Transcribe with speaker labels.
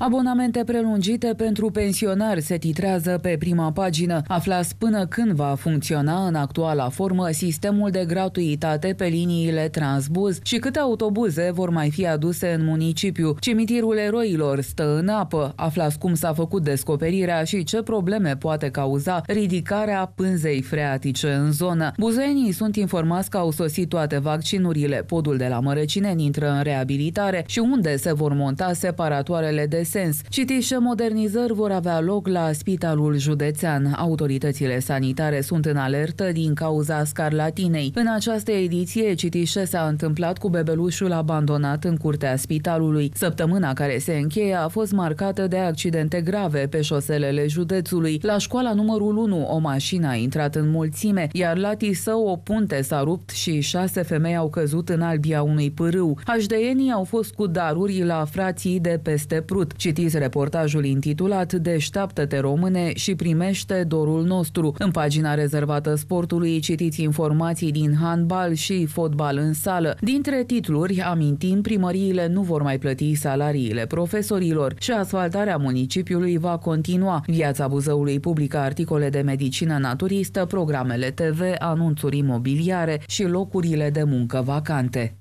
Speaker 1: Abonamente prelungite pentru pensionari se titrează pe prima pagină. Aflați până când va funcționa în actuala formă sistemul de gratuitate pe liniile Transbuz și câte autobuze vor mai fi aduse în municipiu. Cimitirul eroilor stă în apă. Aflați cum s-a făcut descoperirea și ce probleme poate cauza ridicarea pânzei freatice în zonă. Buzenii sunt informați că au sosit toate vaccinurile. Podul de la Mărăcineni intră în reabilitare și unde se vor monta separatoarele de sens. Citiți ce modernizări vor avea loc la Spitalul Județean. Autoritățile sanitare sunt în alertă din cauza scarlatinei. În această ediție, citiți ce s-a întâmplat cu bebelușul abandonat în curtea spitalului. Săptămâna care se încheie a fost marcată de accidente grave pe șoselele județului. La școala numărul 1, o mașină a intrat în mulțime, iar la Tisău o punte s-a rupt și șase femei au căzut în albia unui pârâu. HDN-ii au fost cu daruri la frații de peste Prut. Citiți reportajul intitulat Deșteaptă-te române și primește dorul nostru. În pagina rezervată sportului citiți informații din handbal și fotbal în sală. Dintre titluri, amintim, primăriile nu vor mai plăti salariile profesorilor și asfaltarea municipiului va continua. Viața Buzăului publică articole de medicină naturistă, programele TV, anunțuri imobiliare și locurile de muncă vacante.